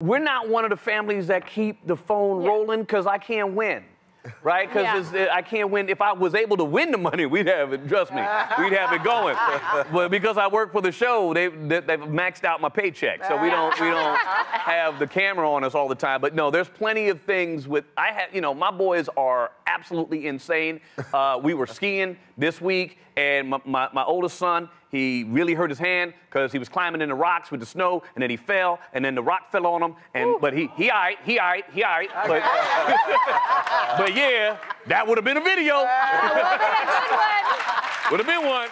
We're not one of the families that keep the phone Yeah. rolling because I can't win. Right? Because Yeah. I can't win. If I was able to win the money, we'd have it, trust me, we'd have it going. but because I work for the show, they, they, they've maxed out my paycheck. So we don't, we don't have the camera on us all the time. But no, there's plenty of things with, I have, you know, my boys are absolutely insane. Uh, we were skiing this week, and my, my, my oldest son, he really hurt his hand because he was climbing in the rocks with the snow, and then he fell, and then the rock fell on him, and but he he alright, he alright, he alright. But, but yeah, that would have been a video. would have been one.